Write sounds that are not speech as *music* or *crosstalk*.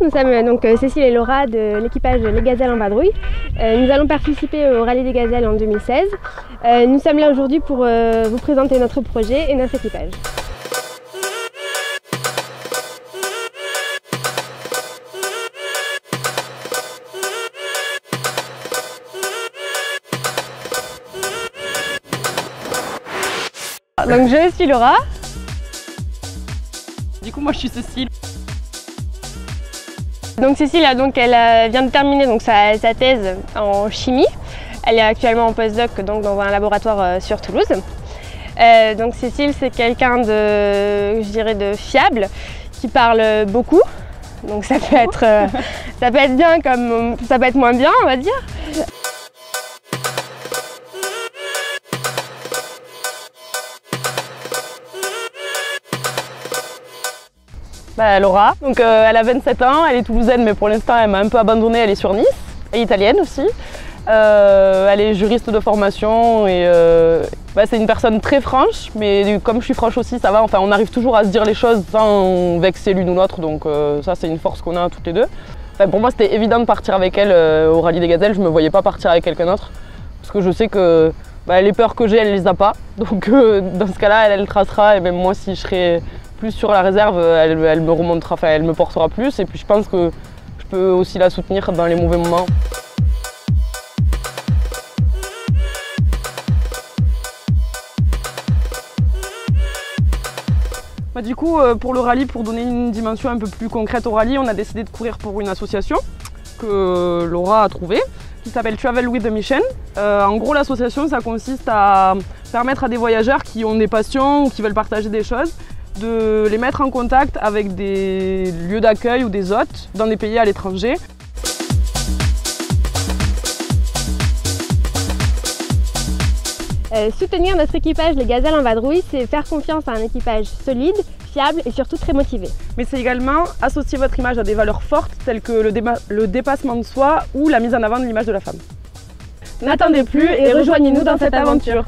Nous sommes euh, donc euh, Cécile et Laura de l'équipage Les Gazelles en vadrouille. Euh, nous allons participer au Rallye des Gazelles en 2016. Nous sommes là aujourd'hui pour vous présenter notre projet et notre équipage. Donc je suis Laura. Du coup moi je suis Cécile. Donc Cécile, donc, elle euh, vient de terminer donc, sa, thèse en chimie. Elle est actuellement en postdoc donc, dans un laboratoire euh, sur Toulouse. Euh, donc Cécile, c'est quelqu'un de, je dirais, de fiable, qui parle beaucoup. Donc ça peut être, *laughs* ça peut être bien comme ça peut être moins bien, on va dire. Bah, Laura. Donc euh, elle a 27 ans, elle est toulousaine mais pour l'instant elle m'a un peu abandonnée, elle est sur Nice, et italienne aussi. Euh, elle est juriste de formation et euh, bah, c'est une personne très franche, mais comme je suis franche aussi, ça va. Enfin, on arrive toujours à se dire les choses sans vexer l'une ou l'autre, donc ça c'est une force qu'on a toutes les deux. pour moi c'était évident de partir avec elle au rallye des gazelles, je me voyais pas partir avec quelqu'un d'autre, parce que je sais que bah, les peurs que j'ai, elle les a pas. *laughs* Donc dans ce cas-là, elle, elle tracera, et même moi si je serais plus sur la réserve, elle, me remontera, enfin, elle me portera plus. Et puis je pense que je peux aussi la soutenir dans les mauvais moments. Bah, du coup, euh, pour le rallye, pour donner une dimension un peu plus concrète au rallye, on a décidé de courir pour une association que Laura a trouvée, qui s'appelle Travel with the Mission. Euh, en gros, l'association, ça consiste à permettre à des voyageurs qui ont des passions ou qui veulent partager des choses de les mettre en contact avec des lieux d'accueil ou des hôtes dans des pays à l'étranger. Euh, soutenir notre équipage, les gazelles en vadrouille, c'est faire confiance à un équipage solide, fiable et surtout très motivé. Mais c'est également associer votre image à des valeurs fortes telles que le, le dépassement de soi ou la mise en avant de l'image de la femme. N'attendez plus et rejoignez-nous dans cette aventure.